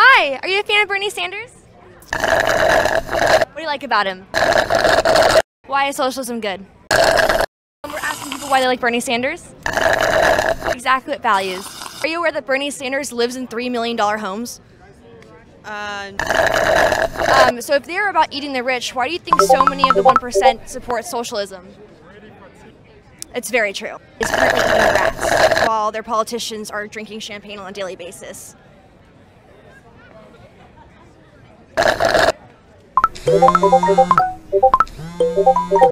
Hi, are you a fan of Bernie Sanders? What do you like about him? Why is socialism good? We're asking people why they like Bernie Sanders. Exactly what values. Are you aware that Bernie Sanders lives in $3 million homes? Uh, Um, so if they're about eating the rich, why do you think so many of the 1% support socialism? It's very true. It's currently eating rats while their politicians are drinking champagne on a daily basis. The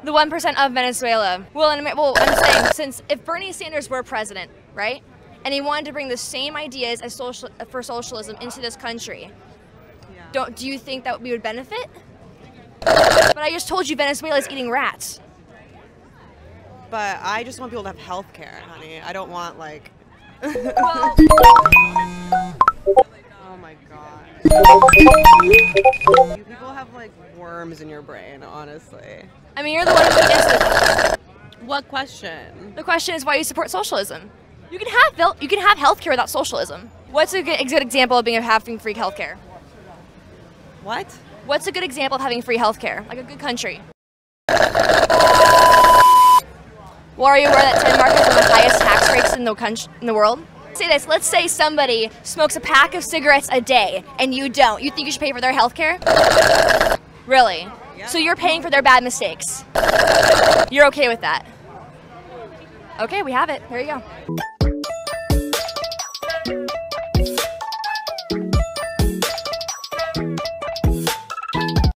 1% of Venezuela. Well, and, well, I'm saying, since if Bernie Sanders were president, right, and he wanted to bring the same ideas as social, for socialism into this country, don't do you think that we would benefit? But I just told you Venezuela is eating rats. but I just want people to have health care, honey. I don't want like. Well. You people have like worms in your brain, honestly. I mean, you're the one who answered. What question? The question is why you support socialism. You can have you can have healthcare without socialism. What's a good, a good example of being of having free healthcare? What? What's a good example of having free healthcare? Like a good country. Well, are you aware that Denmark has one of the highest tax rates in the country, in the world? Say this. Let's say somebody smokes a pack of cigarettes a day and you don't. You think you should pay for their health care? Really? So you're paying for their bad mistakes. You're okay with that? Okay, we have it. There you go.